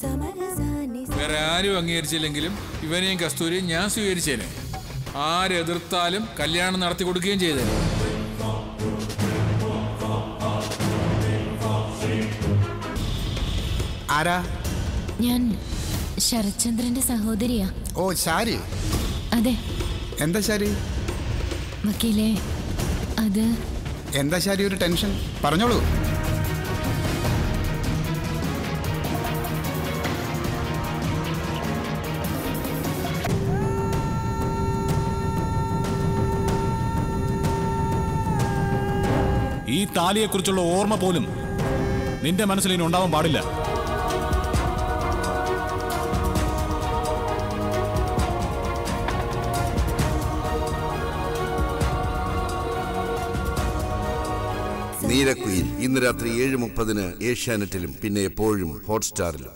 വേറെ ആരും അംഗീകരിച്ചില്ലെങ്കിലും ഇവനെയും കസ്തൂരിയും ഞാൻ സ്വീകരിച്ചേനെ. ആരെതിർത്താലും കല്യാണം നടത്തി കൊടുക്കുകയും ചെയ്തേനെ ആരാ? ഞാൻ ശരത്ചന്ദ്രന്റെ സഹോദരിയാ. ഓ ശാരി. അതെ. എന്താ ശാരി? വക്കീലേ അത് എന്താ ശാരി ഒരു ടെൻഷൻ? പറഞ്ഞോളൂ. ഈ താലിയെക്കുറിച്ചുള്ള ഓർമ്മ പോലും നിന്റെ മനസ്സിൽ ഇനി ഉണ്ടാവാൻ പാടില്ല. നീരക്കുയിൽ ഇന്ന് രാത്രി ഏഴ് മുപ്പതിന് ഏഷ്യാനെറ്റിലും പിന്നെ എപ്പോഴും ഹോട്ട്സ്റ്റാറിലും.